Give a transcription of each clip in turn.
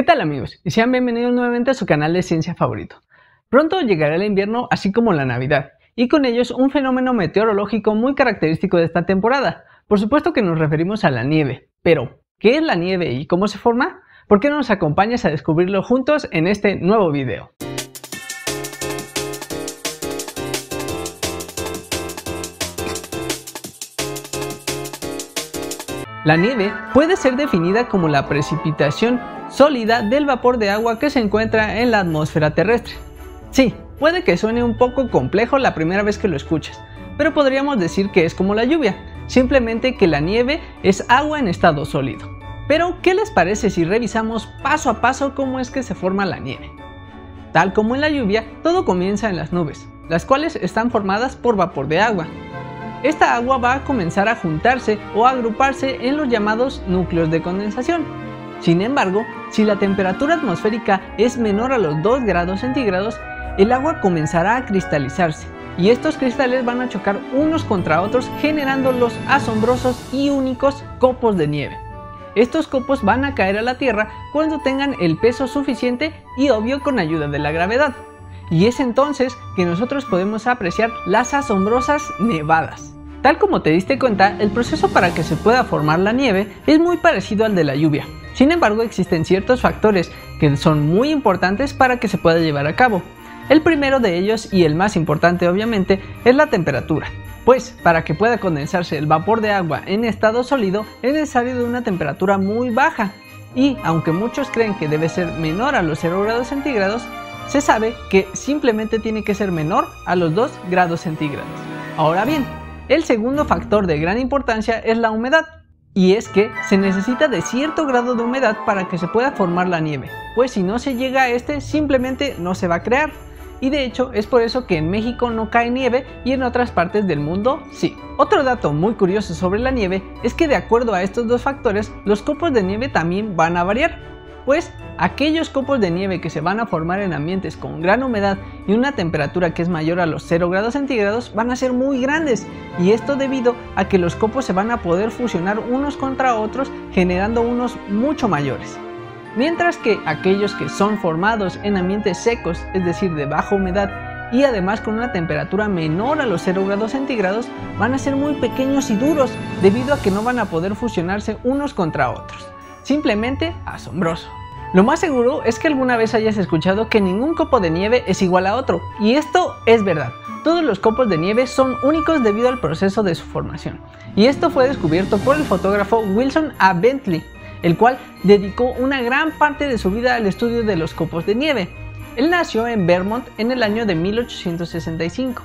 ¿Qué tal amigos? Y sean bienvenidos nuevamente a su canal de ciencia favorito. Pronto llegará el invierno así como la Navidad, y con ellos un fenómeno meteorológico muy característico de esta temporada. Por supuesto que nos referimos a la nieve, pero ¿qué es la nieve y cómo se forma? ¿Por qué no nos acompañas a descubrirlo juntos en este nuevo video? La nieve puede ser definida como la precipitación sólida del vapor de agua que se encuentra en la atmósfera terrestre. Sí, puede que suene un poco complejo la primera vez que lo escuches, pero podríamos decir que es como la lluvia, simplemente que la nieve es agua en estado sólido. Pero, ¿qué les parece si revisamos paso a paso cómo es que se forma la nieve? Tal como en la lluvia, todo comienza en las nubes, las cuales están formadas por vapor de agua, esta agua va a comenzar a juntarse o a agruparse en los llamados núcleos de condensación. Sin embargo, si la temperatura atmosférica es menor a los 2 grados centígrados, el agua comenzará a cristalizarse y estos cristales van a chocar unos contra otros generando los asombrosos y únicos copos de nieve. Estos copos van a caer a la Tierra cuando tengan el peso suficiente y obvio con ayuda de la gravedad. Y es entonces que nosotros podemos apreciar las asombrosas nevadas. Tal como te diste cuenta, el proceso para que se pueda formar la nieve es muy parecido al de la lluvia. Sin embargo, existen ciertos factores que son muy importantes para que se pueda llevar a cabo. El primero de ellos, y el más importante obviamente, es la temperatura. Pues para que pueda condensarse el vapor de agua en estado sólido es necesario de una temperatura muy baja. Y aunque muchos creen que debe ser menor a los 0 grados centígrados, se sabe que simplemente tiene que ser menor a los 2 grados centígrados. Ahora bien, el segundo factor de gran importancia es la humedad, y es que se necesita de cierto grado de humedad para que se pueda formar la nieve, pues si no se llega a este simplemente no se va a crear. Y de hecho es por eso que en México no cae nieve y en otras partes del mundo sí. Otro dato muy curioso sobre la nieve es que de acuerdo a estos dos factores los copos de nieve también van a variar pues aquellos copos de nieve que se van a formar en ambientes con gran humedad y una temperatura que es mayor a los 0 grados centígrados van a ser muy grandes y esto debido a que los copos se van a poder fusionar unos contra otros generando unos mucho mayores. Mientras que aquellos que son formados en ambientes secos, es decir, de baja humedad y además con una temperatura menor a los 0 grados centígrados, van a ser muy pequeños y duros debido a que no van a poder fusionarse unos contra otros. Simplemente asombroso. Lo más seguro es que alguna vez hayas escuchado que ningún copo de nieve es igual a otro, y esto es verdad. Todos los copos de nieve son únicos debido al proceso de su formación, y esto fue descubierto por el fotógrafo Wilson A. Bentley, el cual dedicó una gran parte de su vida al estudio de los copos de nieve. Él nació en Vermont en el año de 1865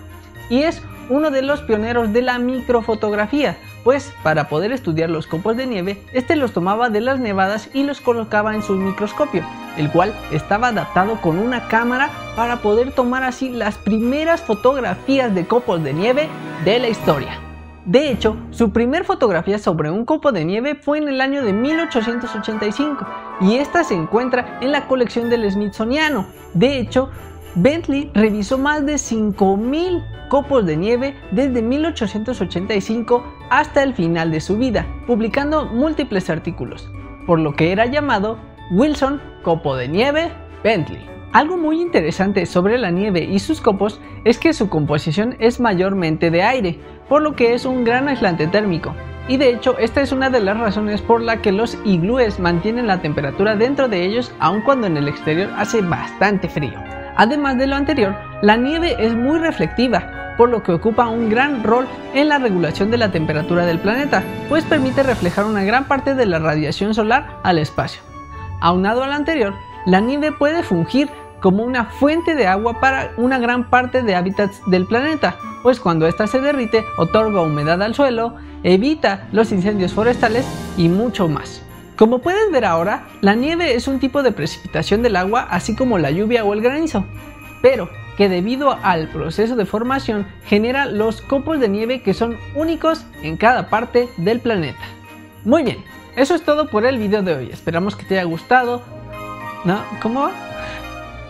y es uno de los pioneros de la microfotografía, pues para poder estudiar los copos de nieve, este los tomaba de las nevadas y los colocaba en su microscopio, el cual estaba adaptado con una cámara para poder tomar así las primeras fotografías de copos de nieve de la historia. De hecho, su primer fotografía sobre un copo de nieve fue en el año de 1885 y esta se encuentra en la colección del Smithsoniano. De hecho, Bentley revisó más de 5.000 copos de nieve desde 1885 hasta el final de su vida, publicando múltiples artículos, por lo que era llamado Wilson Copo de Nieve Bentley. Algo muy interesante sobre la nieve y sus copos es que su composición es mayormente de aire, por lo que es un gran aislante térmico. Y de hecho, esta es una de las razones por la que los iglúes mantienen la temperatura dentro de ellos aun cuando en el exterior hace bastante frío. Además de lo anterior, la nieve es muy reflectiva, por lo que ocupa un gran rol en la regulación de la temperatura del planeta, pues permite reflejar una gran parte de la radiación solar al espacio. Aunado al anterior, la nieve puede fungir como una fuente de agua para una gran parte de hábitats del planeta, pues cuando ésta se derrite otorga humedad al suelo, evita los incendios forestales y mucho más. Como puedes ver ahora, la nieve es un tipo de precipitación del agua así como la lluvia o el granizo, pero que debido al proceso de formación genera los copos de nieve que son únicos en cada parte del planeta. Muy bien, eso es todo por el video de hoy, esperamos que te haya gustado. ¿No? ¿Cómo va?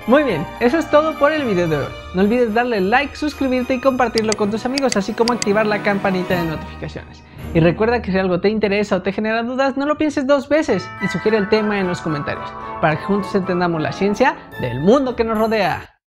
Muy bien, eso es todo por el video de hoy. No olvides darle like, suscribirte y compartirlo con tus amigos, así como activar la campanita de notificaciones. Y recuerda que si algo te interesa o te genera dudas, no lo pienses dos veces y sugiere el tema en los comentarios, para que juntos entendamos la ciencia del mundo que nos rodea.